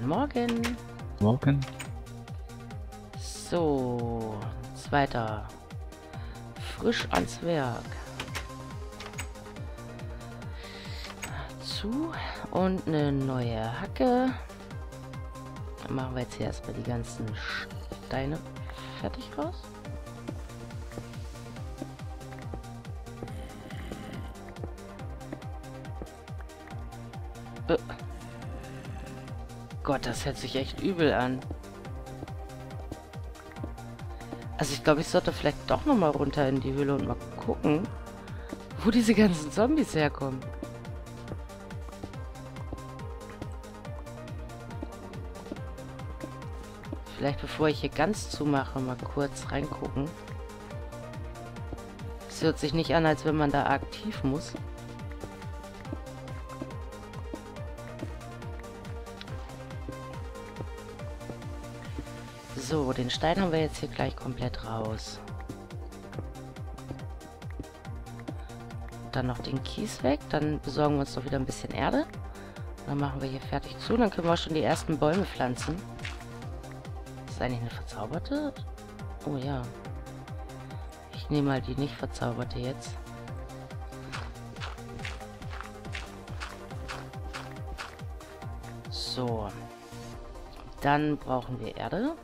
Guten Morgen. Morgen. So, zweiter. Frisch ans Werk. Zu und eine neue Hacke. Dann machen wir jetzt hier erstmal die ganzen Steine fertig raus. Äh. Gott, das hört sich echt übel an. Also ich glaube, ich sollte vielleicht doch nochmal runter in die Höhle und mal gucken, wo diese ganzen Zombies herkommen. Vielleicht bevor ich hier ganz zumache, mal kurz reingucken. Es hört sich nicht an, als wenn man da aktiv muss. So, den Stein haben wir jetzt hier gleich komplett raus. Dann noch den Kies weg. Dann besorgen wir uns doch wieder ein bisschen Erde. Dann machen wir hier fertig zu. Dann können wir auch schon die ersten Bäume pflanzen. Ist das eigentlich eine verzauberte? Oh ja. Ich nehme mal die nicht verzauberte jetzt. So. Dann brauchen wir Erde.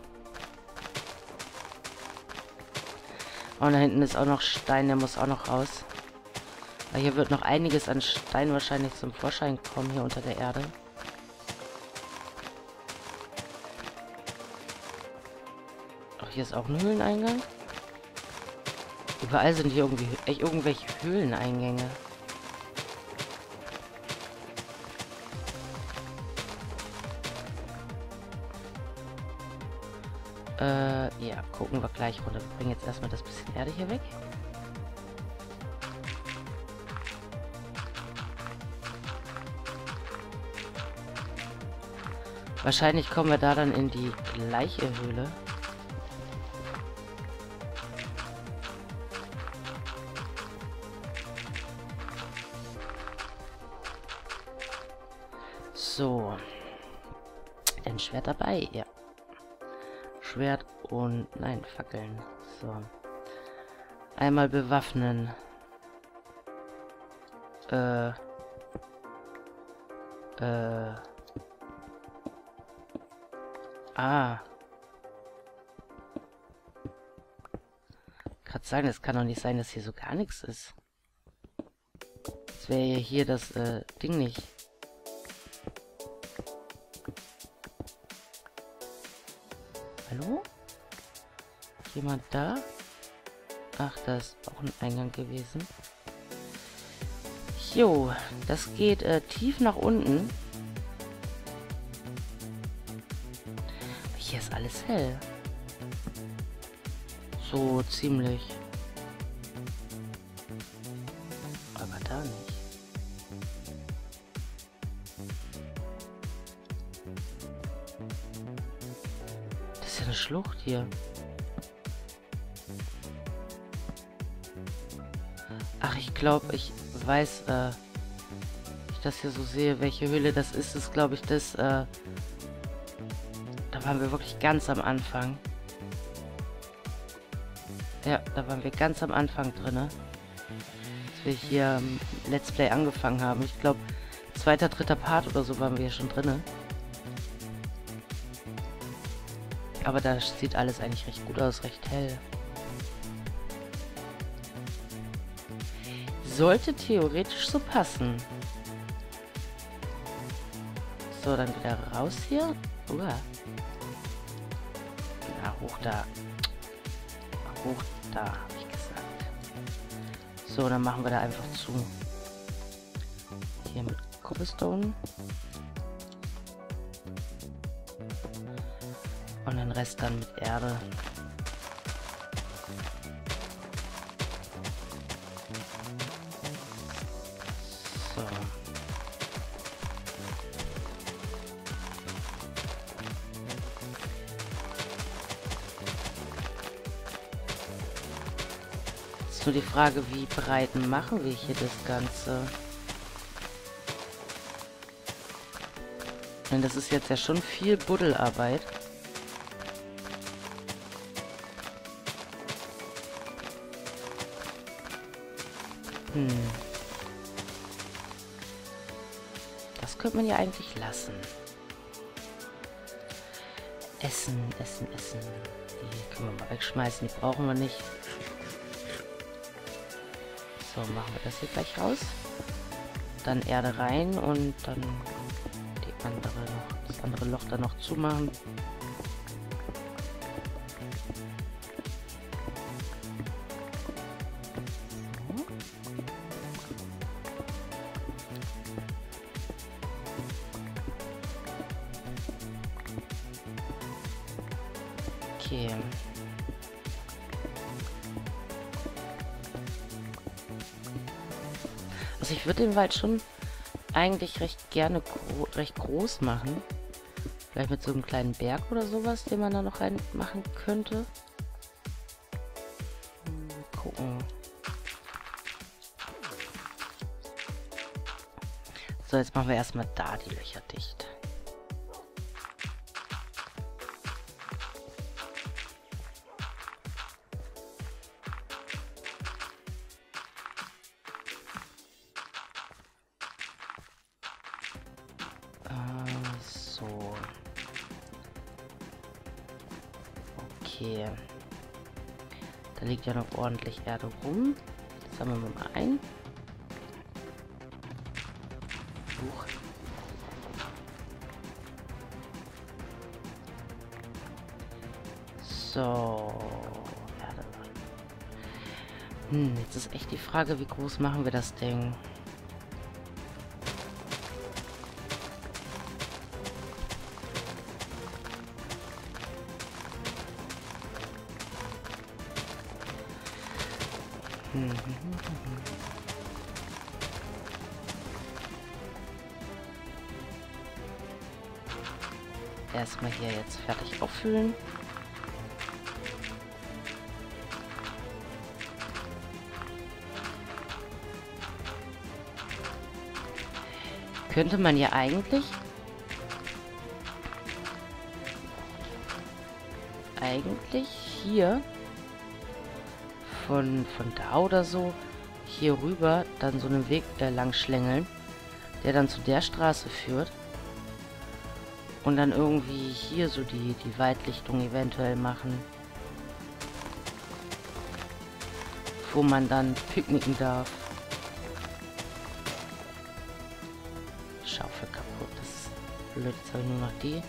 Und da hinten ist auch noch Stein, der muss auch noch raus. Weil hier wird noch einiges an Stein wahrscheinlich zum Vorschein kommen, hier unter der Erde. Ach, hier ist auch ein Höhleneingang. Überall sind hier irgendwie echt irgendwelche Höhleneingänge. Äh, ja, gucken wir gleich runter. Wir bringen jetzt erstmal das bisschen Erde hier weg. Wahrscheinlich kommen wir da dann in die gleiche Höhle. So. Ein Schwert dabei, ja. Schwert und... Nein, Fackeln. So. Einmal bewaffnen. Äh. Äh. Ah. Gerade sagen, es kann doch nicht sein, dass hier so gar nichts ist. Das wäre ja hier das äh, Ding nicht. Jemand da? Ach, da ist auch ein Eingang gewesen. Jo, das geht äh, tief nach unten. Hier ist alles hell. So ziemlich. Aber da nicht. Das ist ja eine Schlucht hier. Ach, ich glaube, ich weiß, äh, ich das hier so sehe, welche Höhle das ist, ist, glaube ich, das, äh, da waren wir wirklich ganz am Anfang. Ja, da waren wir ganz am Anfang drin, als wir hier ähm, Let's Play angefangen haben. Ich glaube, zweiter, dritter Part oder so waren wir schon drin. Aber da sieht alles eigentlich recht gut aus, recht hell. Sollte theoretisch so passen. So, dann wieder raus hier. Uah. Na, hoch da. Hoch da, habe ich gesagt. So, dann machen wir da einfach zu. Hier mit Cobblestone. Und den Rest dann mit Erde. Nur die Frage, wie breit machen wir hier das Ganze? Denn das ist jetzt ja schon viel Buddelarbeit. Hm. Das könnte man ja eigentlich lassen. Essen, Essen, Essen. Die können wir mal wegschmeißen, die brauchen wir nicht. So, machen wir das hier gleich raus. Dann Erde rein und dann die andere das andere Loch dann noch zumachen. Okay. Also ich würde den Wald schon eigentlich recht gerne gro recht groß machen. Vielleicht mit so einem kleinen Berg oder sowas, den man da noch reinmachen könnte. Hm, gucken. So, jetzt machen wir erstmal da die Löcher Okay. Da liegt ja noch ordentlich Erde rum. Das sammeln wir mal ein. Huch. So. Erde. Hm, jetzt ist echt die Frage, wie groß machen wir das Ding? Erstmal hier jetzt fertig auffüllen. Könnte man ja eigentlich eigentlich hier von, von da oder so hier rüber dann so einen Weg äh, lang schlängeln, der dann zu der Straße führt. Und dann irgendwie hier so die, die Waldlichtung eventuell machen. Wo man dann picknicken darf. Schaufel kaputt, das ist blöd. Jetzt habe ich nur noch die.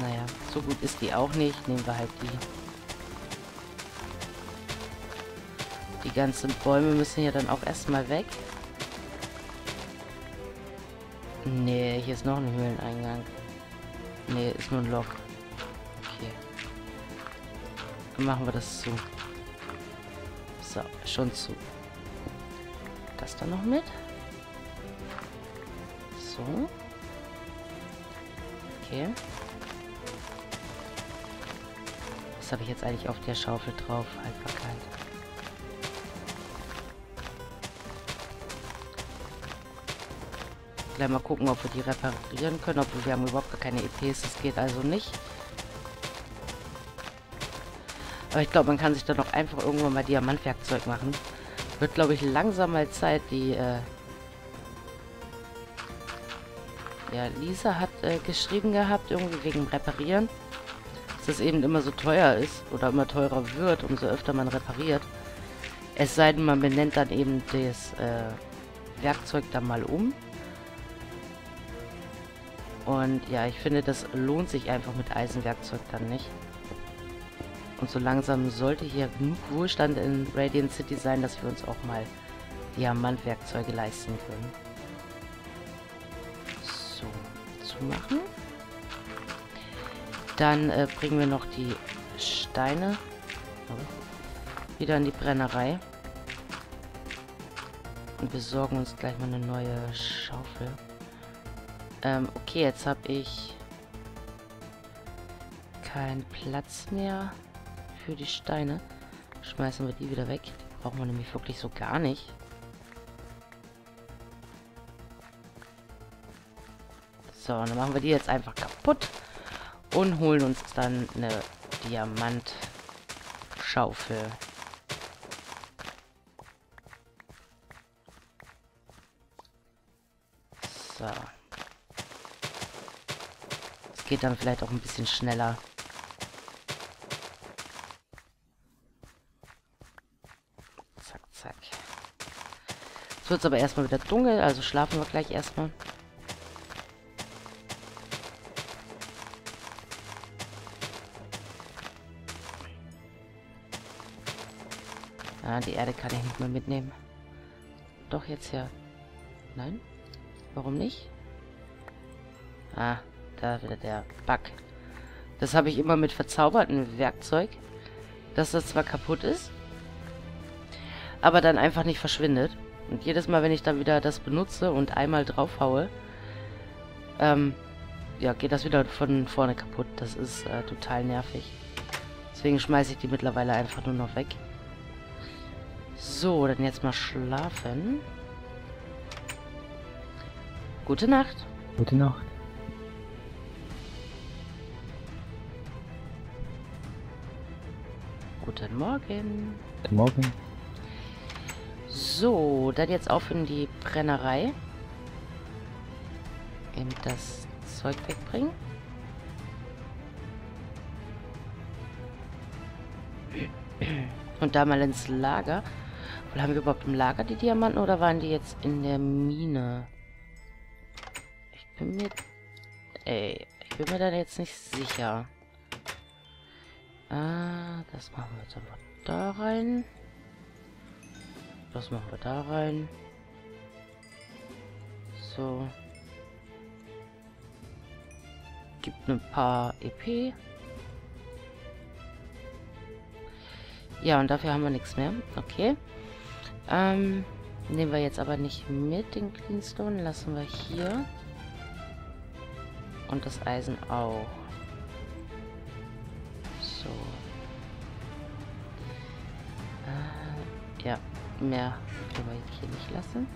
Naja, so gut ist die auch nicht. Nehmen wir halt die. Die ganzen Bäume müssen ja dann auch erstmal weg. Nee, hier ist noch ein Höhleneingang. Nee, ist nur ein Loch. Okay. Dann machen wir das zu. So, schon zu. Das dann noch mit. So. Okay. Was habe ich jetzt eigentlich auf der Schaufel drauf? Haltbarkeit. Gleich mal gucken, ob wir die reparieren können. Obwohl wir haben überhaupt gar keine EPs. Das geht also nicht. Aber ich glaube, man kann sich da noch einfach irgendwann mal Diamantwerkzeug machen. Wird, glaube ich, langsam mal Zeit, die... Äh ja, Lisa hat äh, geschrieben gehabt, irgendwie wegen Reparieren. Dass das eben immer so teuer ist oder immer teurer wird, umso öfter man repariert. Es sei denn, man benennt dann eben das äh, Werkzeug dann mal um. Und ja, ich finde, das lohnt sich einfach mit Eisenwerkzeug dann nicht. Und so langsam sollte hier genug Wohlstand in Radiant City sein, dass wir uns auch mal Diamantwerkzeuge leisten können. So, zumachen. Dann äh, bringen wir noch die Steine wieder in die Brennerei. Und besorgen uns gleich mal eine neue Schaufel. Ähm, okay, jetzt habe ich keinen Platz mehr für die Steine. Schmeißen wir die wieder weg. Die brauchen wir nämlich wirklich so gar nicht. So, dann machen wir die jetzt einfach kaputt und holen uns dann eine Diamantschaufel. So. Geht dann vielleicht auch ein bisschen schneller. Zack, zack. Jetzt wird es aber erstmal wieder dunkel, also schlafen wir gleich erstmal. Ah, die Erde kann ich nicht mehr mitnehmen. Doch, jetzt ja. Nein? Warum nicht? Ah, da wieder der Bug. Das habe ich immer mit verzaubertem Werkzeug. Dass das zwar kaputt ist, aber dann einfach nicht verschwindet. Und jedes Mal, wenn ich dann wieder das benutze und einmal drauf haue, ähm, ja, geht das wieder von vorne kaputt. Das ist äh, total nervig. Deswegen schmeiße ich die mittlerweile einfach nur noch weg. So, dann jetzt mal schlafen. Gute Nacht. Gute Nacht. Guten Morgen. Guten Morgen. So, dann jetzt auf in die Brennerei. Eben das Zeug wegbringen. Und da mal ins Lager. Oder haben wir überhaupt im Lager die Diamanten oder waren die jetzt in der Mine? Ich bin mir... Ey, ich bin mir da jetzt nicht sicher. Ah, das machen wir jetzt einfach da rein. Das machen wir da rein. So. Gibt ein paar EP. Ja, und dafür haben wir nichts mehr. Okay. Ähm, nehmen wir jetzt aber nicht mit den Cleanstone. Lassen wir hier. Und das Eisen auch. Mehr können wir hier nicht lassen.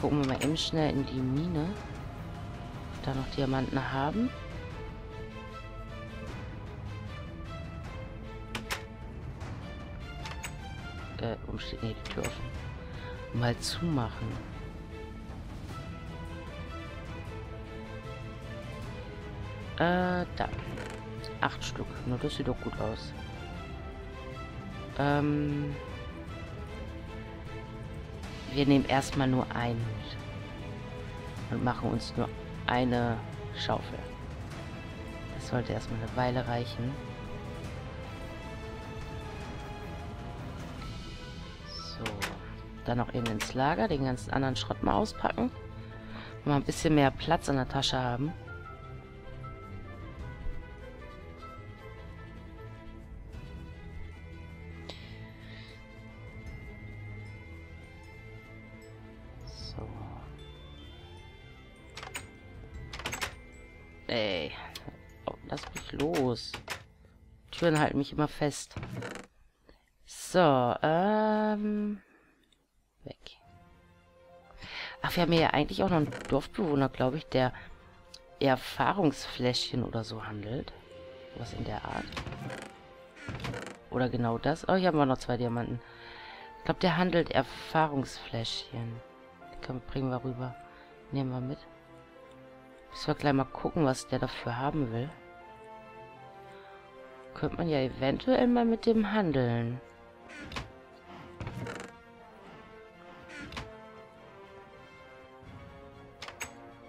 Gucken wir mal eben schnell in die Mine. Ob da noch Diamanten haben. Äh, warum steht hier die Tür offen? Mal zumachen. Äh, da. Acht Stück. Nur das sieht doch gut aus. Ähm. Wir nehmen erstmal nur einen mit. Und machen uns nur eine Schaufel. Das sollte erstmal eine Weile reichen. So. Dann noch eben ins Lager, den ganzen anderen Schrott mal auspacken. Mal ein bisschen mehr Platz in der Tasche haben. Ey. Oh, lass mich los. Türen halten mich immer fest. So, ähm... Weg. Ach, wir haben ja eigentlich auch noch einen Dorfbewohner, glaube ich, der Erfahrungsfläschchen oder so handelt. Was in der Art. Oder genau das. Oh, hier haben wir noch zwei Diamanten. Ich glaube, der handelt Erfahrungsfläschchen. Die können, bringen wir rüber. Nehmen wir mit. Müssen wir gleich mal gucken, was der dafür haben will. Könnte man ja eventuell mal mit dem handeln.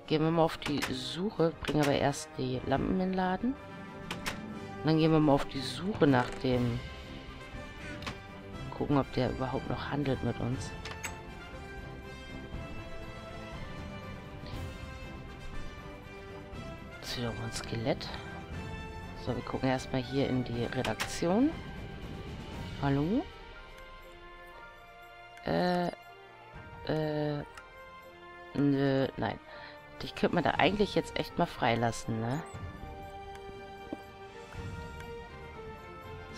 Gehen wir mal auf die Suche, bringen aber erst die Lampen in den Laden. Und dann gehen wir mal auf die Suche nach dem... Gucken, ob der überhaupt noch handelt mit uns. Ist wieder ein Skelett. So, wir gucken erstmal hier in die Redaktion. Hallo? Äh, äh, nö, nein. Dich könnte man da eigentlich jetzt echt mal freilassen, ne?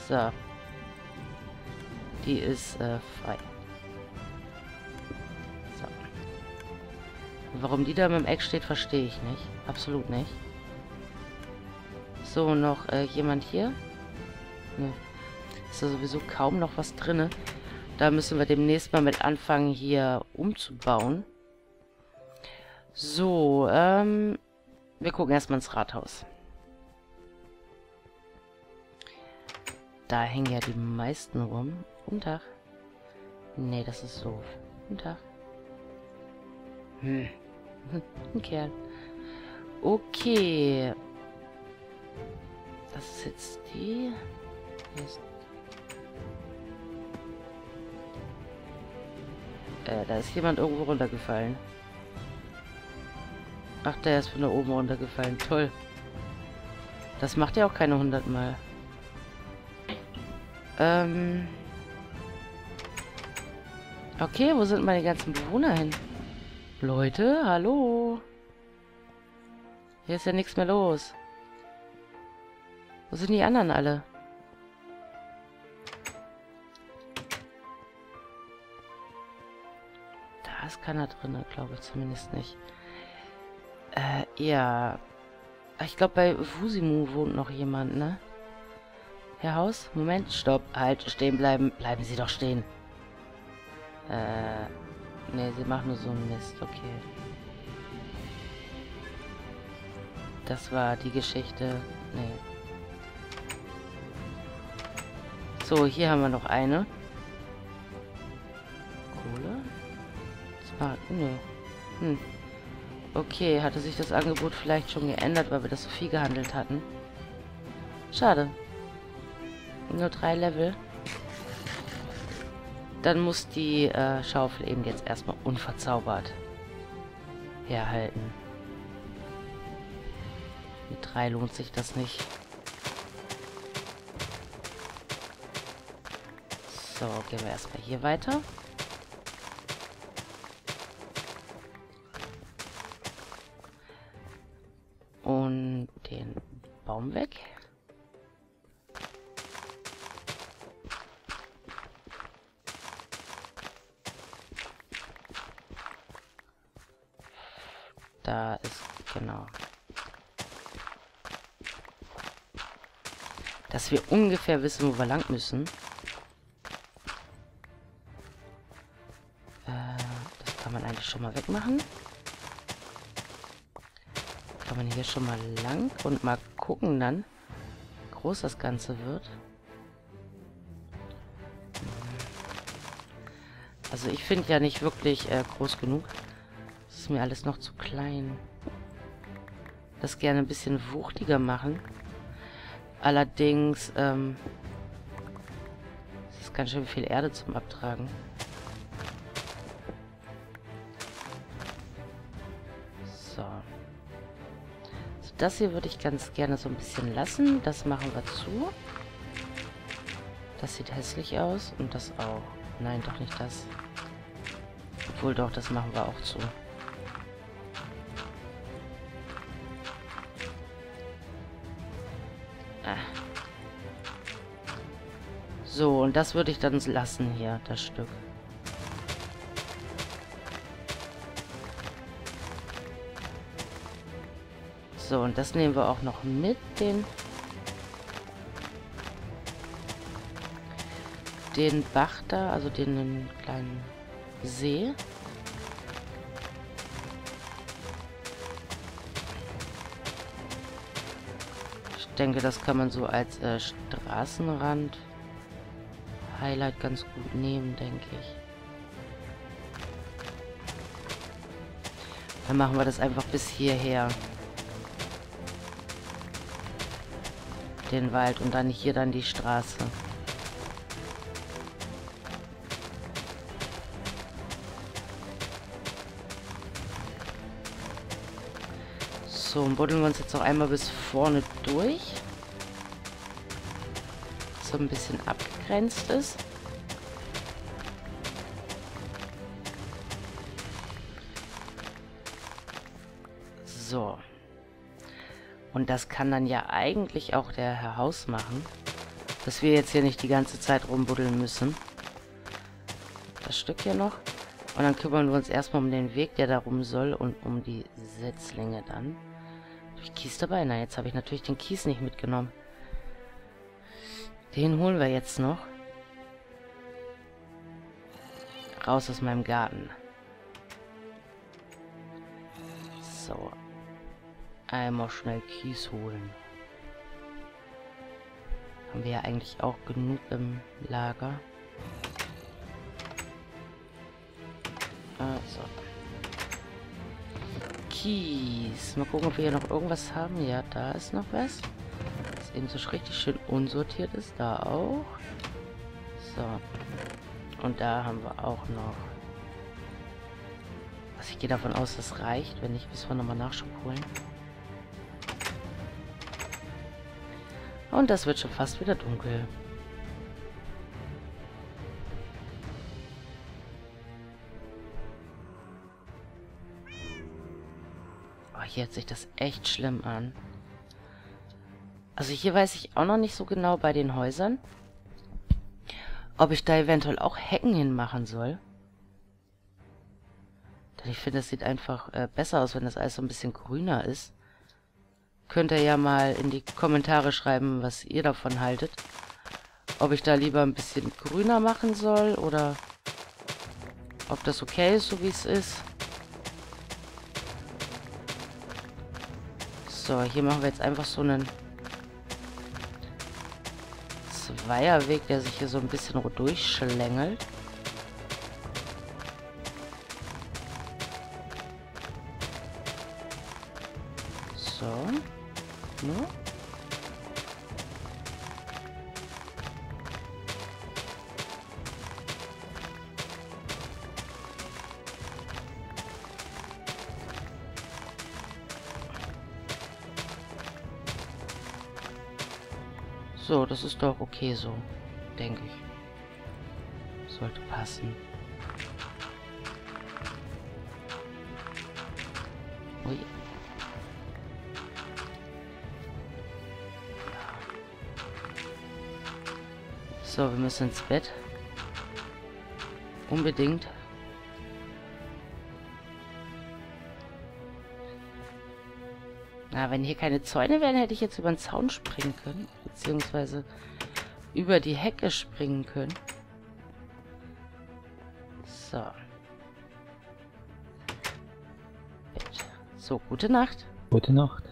So. Die ist äh, frei. So. Warum die da mit dem Eck steht, verstehe ich nicht. Absolut nicht. So, noch äh, jemand hier? Ne. Ist da sowieso kaum noch was drin. Da müssen wir demnächst mal mit anfangen, hier umzubauen. So, ähm... Wir gucken erstmal ins Rathaus. Da hängen ja die meisten rum. Guten Tag. Nee, das ist so. Guten Tag. Hm. Ein Kerl. Okay. Das ist jetzt die... Hier ist äh, da ist jemand irgendwo runtergefallen. Ach, der ist von da oben runtergefallen. Toll. Das macht ja auch keine 100 Mal. Ähm... Okay, wo sind meine ganzen Bewohner hin? Leute, hallo? Hier ist ja nichts mehr los. Wo sind die anderen alle? Da ist keiner drin, glaube ich zumindest nicht. Äh, ja. Ich glaube, bei Fusimu wohnt noch jemand, ne? Herr Haus? Moment, stopp. Halt, stehen bleiben. Bleiben Sie doch stehen. Äh, ne, sie machen nur so einen Mist. Okay. Das war die Geschichte. Nee. So, hier haben wir noch eine. Kohle? Smart, nö. Hm. Okay, hatte sich das Angebot vielleicht schon geändert, weil wir das so viel gehandelt hatten. Schade. Nur drei Level. Dann muss die äh, Schaufel eben jetzt erstmal unverzaubert herhalten. Mit drei lohnt sich das nicht. So, gehen wir erstmal hier weiter. Und den Baum weg. Da ist, genau. Dass wir ungefähr wissen, wo wir lang müssen. Mal wegmachen. Kann man hier schon mal lang und mal gucken dann, wie groß das Ganze wird. Also ich finde ja nicht wirklich äh, groß genug. Das ist mir alles noch zu klein. Das gerne ein bisschen wuchtiger machen. Allerdings ähm, ist ganz schön viel Erde zum Abtragen. Das hier würde ich ganz gerne so ein bisschen lassen. Das machen wir zu. Das sieht hässlich aus. Und das auch. Nein, doch nicht das. Obwohl doch, das machen wir auch zu. Ah. So, und das würde ich dann lassen hier, das Stück. So, und das nehmen wir auch noch mit, den... Den Bach da, also den, den kleinen See. Ich denke, das kann man so als äh, Straßenrand Highlight ganz gut nehmen, denke ich. Dann machen wir das einfach bis hierher. Den Wald und dann hier dann die Straße. So, und buddeln wir uns jetzt noch einmal bis vorne durch. So ein bisschen abgegrenzt ist. Und das kann dann ja eigentlich auch der Herr Haus machen. Dass wir jetzt hier nicht die ganze Zeit rumbuddeln müssen. Das Stück hier noch. Und dann kümmern wir uns erstmal um den Weg, der darum soll und um die Setzlinge dann. Habe ich Kies dabei? Na, jetzt habe ich natürlich den Kies nicht mitgenommen. Den holen wir jetzt noch. Raus aus meinem Garten. So. Einmal schnell Kies holen. Haben wir ja eigentlich auch genug im Lager. Also. Kies. Mal gucken, ob wir hier noch irgendwas haben. Ja, da ist noch was. Das eben so richtig schön unsortiert ist. Da auch. So. Und da haben wir auch noch. Also ich gehe davon aus, das reicht. Wenn nicht, müssen wir nochmal Nachschub holen. Und das wird schon fast wieder dunkel. Oh, hier hört sich das echt schlimm an. Also hier weiß ich auch noch nicht so genau bei den Häusern, ob ich da eventuell auch Hecken hinmachen soll. Denn ich finde, das sieht einfach äh, besser aus, wenn das alles so ein bisschen grüner ist. Könnt ihr ja mal in die Kommentare schreiben, was ihr davon haltet. Ob ich da lieber ein bisschen grüner machen soll oder ob das okay ist, so wie es ist. So, hier machen wir jetzt einfach so einen Zweierweg, der sich hier so ein bisschen durchschlängelt. Ist doch okay so, denke ich. Sollte passen. Ui. So, wir müssen ins Bett. Unbedingt. Na, wenn hier keine Zäune wären, hätte ich jetzt über den Zaun springen können. Beziehungsweise über die Hecke springen können. So. So, gute Nacht. Gute Nacht.